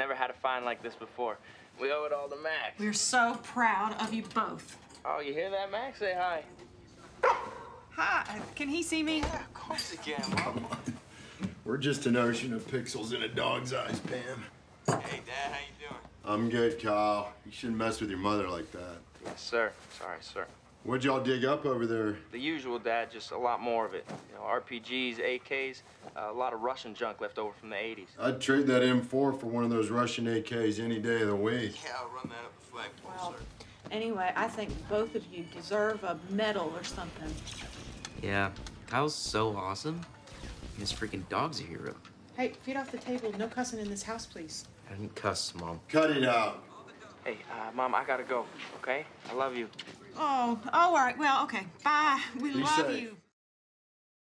Never had a find like this before. We owe it all to Max. We're so proud of you both. Oh, you hear that, Max? Say hi. Hi, can he see me? Yeah, of course he can, Mom. We're just an ocean of pixels in a dog's eyes, Pam. Hey, Dad, how you doing? I'm good, Kyle. You shouldn't mess with your mother like that. Yes, sir. Sorry, sir. What'd y'all dig up over there? The usual, Dad, just a lot more of it. You know, RPGs, AKs, uh, a lot of Russian junk left over from the 80s. I'd trade that M4 for one of those Russian AKs any day of the week. Yeah, I'll run that up the flagpole, Well, anyway, I think both of you deserve a medal or something. Yeah, Kyle's so awesome. His freaking dog's a hero. Hey, feet off the table. No cussing in this house, please. I didn't cuss, Mom. Cut it out. Hey, uh, Mom, I gotta go, okay? I love you. Oh, oh, all right. Well, okay. Bye. We Be love safe. you.